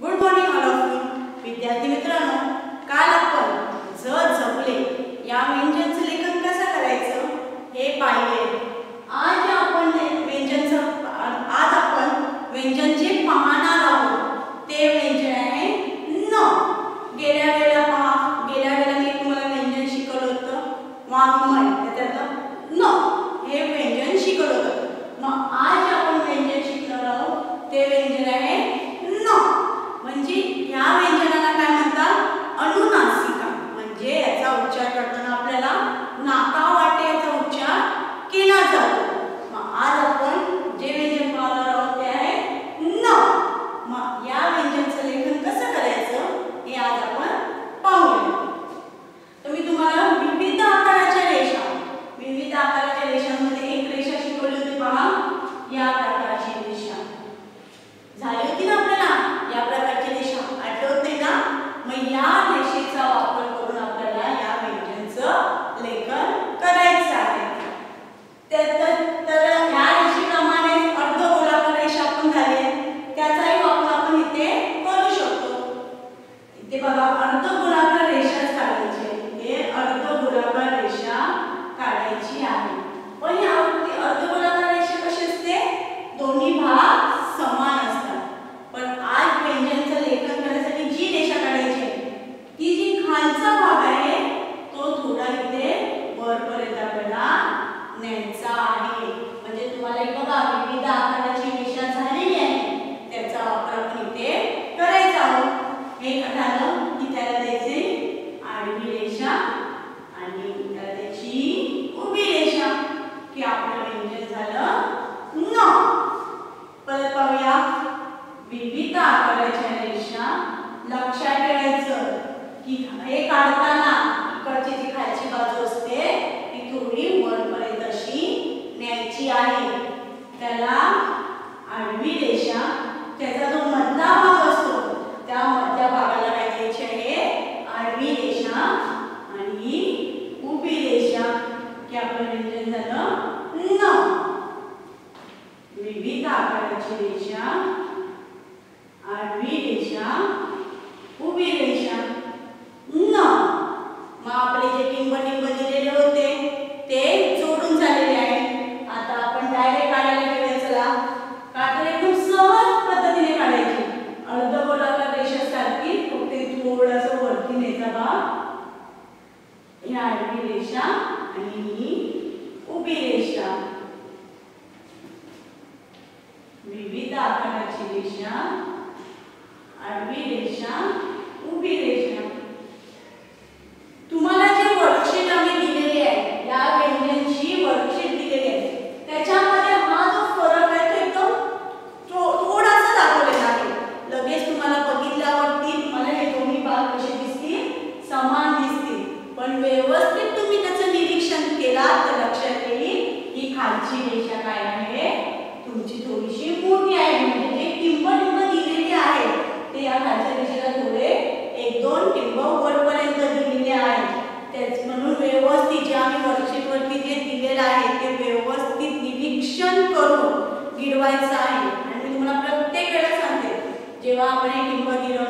Good morning all of you विद्यार्थी मित्रांनो काल आपण ज झपले या व्यंजनचं लेखन कसं करायचं हे पाहिले. आज आपण व्यंजनचं आज आपण व्यंजन जे पाहणार आहोत. ते व्यंजन आहे न. गेल्या वेळेला पहा गेल्या वेळेला मी तुम्हाला व्यंजन शिकवलं होतं. वाङ्मय त्याच्यात न हे व्यंजन शिकवलं होतं मग आज आपण व्यंजन शिकणार आहोत ते व्यंजन आहे न म्हणजे ह्या व्यंजनाला काय म्हणतात अनुनासिका म्हणजे याचा उच्चार करताना आपल्याला नाकावाटे याचा उच्चार केला जातो मग आज आपण जे व्यंजन पाहणार आहोत ते आहे न मग या व्यंजनचं लेखन कसं करायचं हे आज आपण पाहूया तर मी तुम्हाला विविध आकाराच्या रेषा विविध आकाराच्या रेषांमध्ये एक रेषा शिकवली होती पहा या प्रकारची रेषा झाली होती ना आपल्याला या प्रकारची रेषा आठवते ना मग या रेषेचा वापर करून आपल्याला या व्यंजनचं लेखन करायचं आहे तर ह्या तर ह्या रेषेप्रमाणे अर्धगोलाकार रेषा पण झाली आहे. त्याचाही वापर आपण इथे करू शकतो इथे बघा अर्धगोलाकार रेषाच काढायची आहे हे अर्धगोलाकार रेषा काढायची आहे पण या अर्धगोलाकार रेषा कशी असते दोन्ही भाग समान असतात पण आज व्यंजनचं लेखन करण्यासाठी जी रेषा काढायची आहे ती जी खालचा भाग आहे तो थोडा इथे वरपर्यंत आपल्याला न्यायचा आहे म्हणजे तुम्हाला एक बघा विविध आकाराची रेषा झालेली आहे त्याचा वापर आपण इथे करायचा आहोत हे झालं की त्याला द्यायचे आडवी रेषा आणि त्याला द्यायची उभी रेषा की आपलं व्यंजन झालं न परत पाहूया विविध आकाराच्या रेषा लक्षात ठेवायचं की हे काढताना इकडची जी खालची बाजू असते ती थोडी वरपर्यंत अशी न्यायची आहे. त्याला आडवी रेषा त्याचा जो मधला भाग असतो त्या मधल्या भागाला काय द्यायची आहे? आडवी रेषा आणि उभी रेषा की आपलं व्यंजन झालं न. विविध आकाराची रेषा आडवी रेषा उभी रेषा न मग आपले जे टिंब टिंब दिलेले होते ते जोडून झालेले आहे आता आपण डायरेक्ट काढायला घेऊया चला काढताना एकदम सहज पद्धतीने काढायची अर्धगोलाकार रेषा सारखी फक्त थोडंसं वरती न्यायचा भाग ही आडवी रेषा आणि ही उभी रेषा विविध आकाराची रेषा आडवी रेषा उभी रेषा तुम्हाला जे वर्कशीट आम्ही दिलेली आहे या व्यंजनची वर्कशीट दिलेली आहे त्याच्यामध्ये हा जो फरक आहे तो एकदम थो- थोडासा दाखवलेला आहे लगेच तुम्हाला बघितल्यावरती तुम्हाला हे दोन्ही भाग कसे दिसतील समान दिसतील पण व्यवस्थित तुम्ही त्याचं निरीक्षण केला तर लक्षात येईल ही खालची रेषा काय आहे? तुमची थोडीशी मोठी आहे म्हणजे जे टिंब टिंब दिलेली आहे ते या खालच्या रेषेला थोडे एक दोन टिंब वरपर्यंत दिलेले आहेत. त्याच म्हणून व्यवस्थित जे आम्ही वर्कशीटवरती जे दिलेलं आहे ते व्यवस्थित निरीक्षण करून गिरवायचं आहे. आणि मी तुम्हाला प्रत्येक वेळा सांगते जेव्हा आपण हे टिंब गिरवणार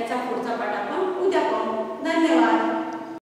याचा पुढचा पाठ आपण उद्या पाहू. धन्यवाद.